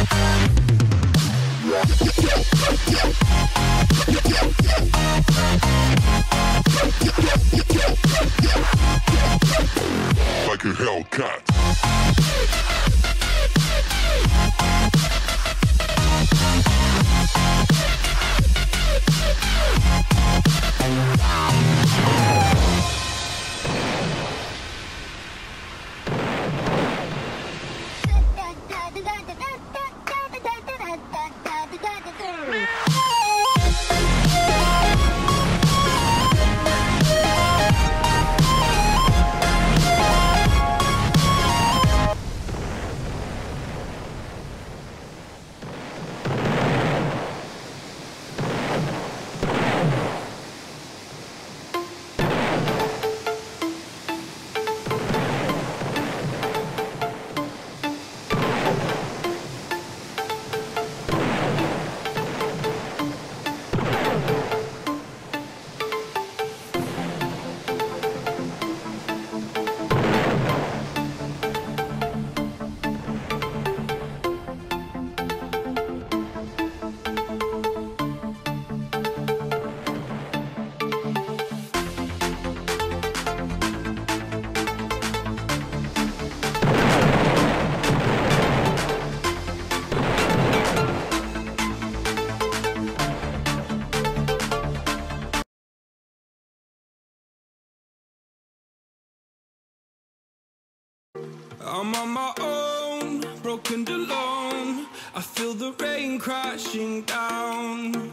Like a Hellcat. I'm on my own, broken alone. I feel the rain crashing down.